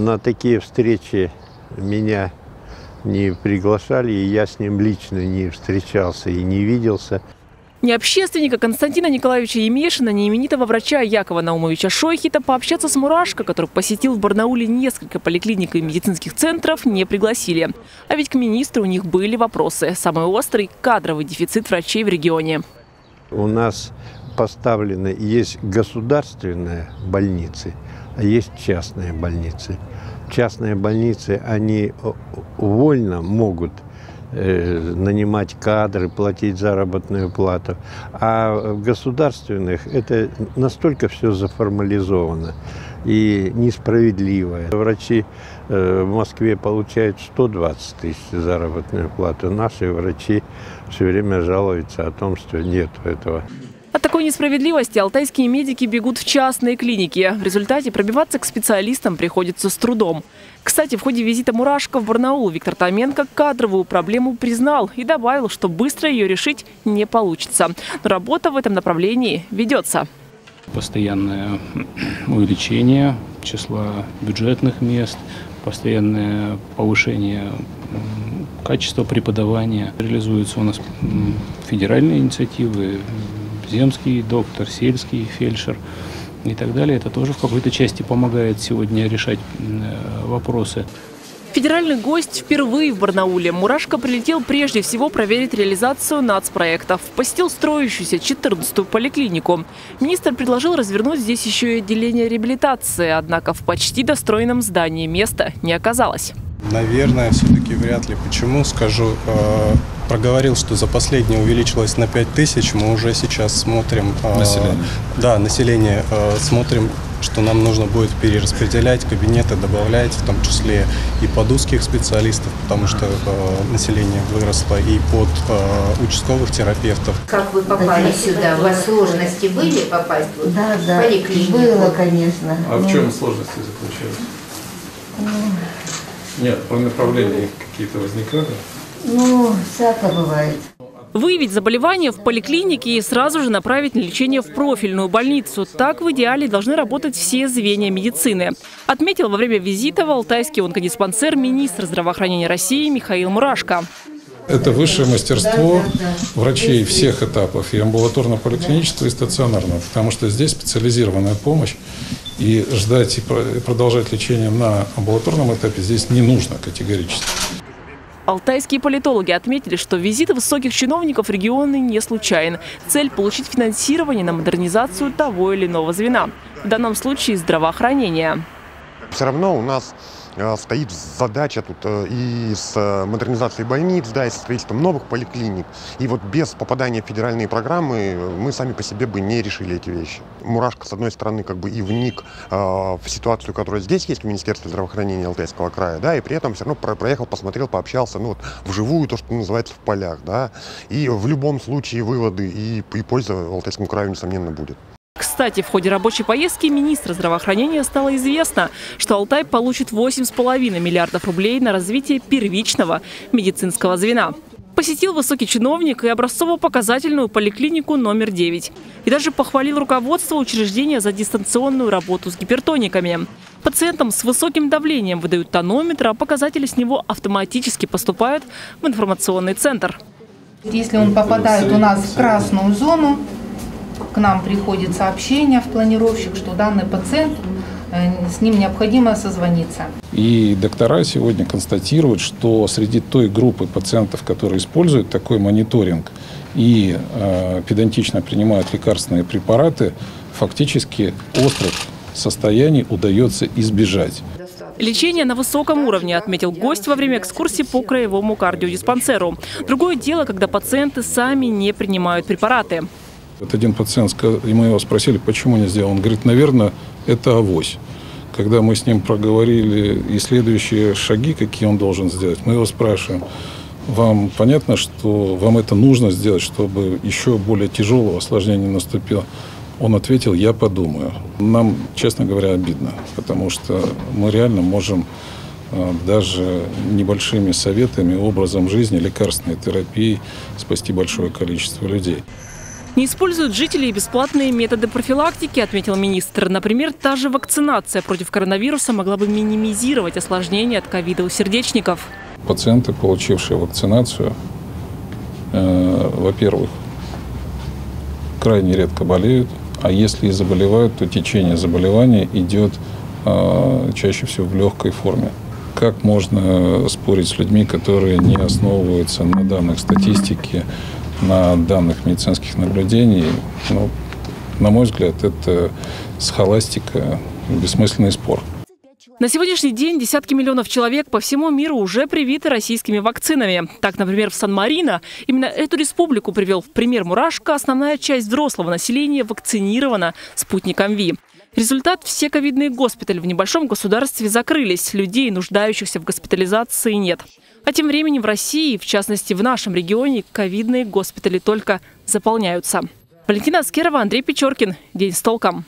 На такие встречи меня не приглашали, и я с ним лично не встречался и не виделся. Ни общественника Константина Николаевича Емешина, ни именитого врача Якова Наумовича Шойхита пообщаться с Мурашко, который посетил в Барнауле несколько поликлиник и медицинских центров, не пригласили. А ведь к министру у них были вопросы. Самый острый – кадровый дефицит врачей в регионе. У нас поставлены, есть государственные больницы, есть частные больницы. Частные больницы, они вольно могут э, нанимать кадры, платить заработную плату. А в государственных это настолько все заформализовано и несправедливо. Врачи э, в Москве получают 120 тысяч заработную плату. Наши врачи все время жалуются о том, что нет этого. От такой несправедливости алтайские медики бегут в частные клиники. В результате пробиваться к специалистам приходится с трудом. Кстати, в ходе визита Мурашко в Барнаул Виктор Томенко кадровую проблему признал и добавил, что быстро ее решить не получится. Но работа в этом направлении ведется. Постоянное увеличение числа бюджетных мест, постоянное повышение качества преподавания. Реализуются у нас федеральные инициативы, земский доктор, сельский фельдшер и так далее. Это тоже в какой-то части помогает сегодня решать э, вопросы. Федеральный гость впервые в Барнауле. Мурашко прилетел прежде всего проверить реализацию нацпроектов. Посетил строящуюся 14-ю поликлинику. Министр предложил развернуть здесь еще и отделение реабилитации. Однако в почти достроенном здании места не оказалось. Наверное, все-таки вряд ли. Почему? Скажу, э, проговорил, что за последнее увеличилось на 5 тысяч. Мы уже сейчас смотрим... Э, население. Да, население. Э, смотрим, что нам нужно будет перераспределять кабинеты, добавлять, в том числе и под узких специалистов, потому что э, население выросло, и под э, участковых терапевтов. Как вы попали да, сюда? У вас сложности были попасть в да, да, поликлинику? Было, конечно. А в чем сложности заключались? Нет, по направлению какие-то возникали? Ну, всяко бывает. Выявить заболевание в поликлинике и сразу же направить на лечение в профильную больницу. Так в идеале должны работать все звенья медицины. Отметил во время визита в Алтайский онкодиспансер министр здравоохранения России Михаил Мурашко. Это высшее мастерство врачей всех этапов, и амбулаторно-поликлинического, и стационарного, потому что здесь специализированная помощь, и ждать и продолжать лечение на амбулаторном этапе здесь не нужно категорически. Алтайские политологи отметили, что визит высоких чиновников регионы не случайен. Цель – получить финансирование на модернизацию того или иного звена. В данном случае здравоохранения. Все равно у нас Э, стоит задача тут э, и с э, модернизацией больниц, да, и с строительством новых поликлиник. И вот без попадания в федеральные программы мы сами по себе бы не решили эти вещи. Мурашка, с одной стороны, как бы и вник в ситуацию, которая здесь есть в Министерстве здравоохранения Алтайского края, да, и при этом все равно проехал, посмотрел, пообщался, ну вот, вживую, то, что называется, в полях, да. И в любом случае выводы и, и польза Алтайскому краю, несомненно, будет. Кстати, в ходе рабочей поездки министра здравоохранения стало известно, что Алтай получит 8,5 миллиардов рублей на развитие первичного медицинского звена. Посетил высокий чиновник и образцово-показательную поликлинику номер 9. И даже похвалил руководство учреждения за дистанционную работу с гипертониками. Пациентам с высоким давлением выдают тонометр, а показатели с него автоматически поступают в информационный центр. Если он попадает у нас в красную зону, к нам приходит сообщение в планировщик, что данный пациент э, с ним необходимо созвониться. И доктора сегодня констатируют, что среди той группы пациентов, которые используют такой мониторинг и э, педантично принимают лекарственные препараты, фактически острых состояний удается избежать. Лечение на высоком уровне, отметил гость во время экскурсии по краевому кардиодиспансеру. Другое дело, когда пациенты сами не принимают препараты. Вот один пациент, и мы его спросили, почему не сделал. Он говорит, наверное, это авось. Когда мы с ним проговорили и следующие шаги, какие он должен сделать, мы его спрашиваем, вам понятно, что вам это нужно сделать, чтобы еще более тяжелого осложнения не наступило? Он ответил, я подумаю. Нам, честно говоря, обидно, потому что мы реально можем э, даже небольшими советами, образом жизни, лекарственной терапией спасти большое количество людей. Не используют жители бесплатные методы профилактики, отметил министр. Например, та же вакцинация против коронавируса могла бы минимизировать осложнения от ковида у сердечников. Пациенты, получившие вакцинацию, э, во-первых, крайне редко болеют, а если и заболевают, то течение заболевания идет э, чаще всего в легкой форме. Как можно спорить с людьми, которые не основываются на данных статистики, на данных медицинских наблюдений? Ну, на мой взгляд, это схоластика, бессмысленный спор. На сегодняшний день десятки миллионов человек по всему миру уже привиты российскими вакцинами. Так, например, в Сан-Марино, именно эту республику привел в пример Мурашко, основная часть взрослого населения вакцинирована спутником ВИ. Результат – все ковидные госпитали в небольшом государстве закрылись. Людей, нуждающихся в госпитализации, нет. А тем временем в России, в частности в нашем регионе, ковидные госпитали только заполняются. Валентина Аскерова, Андрей Печоркин. День с толком.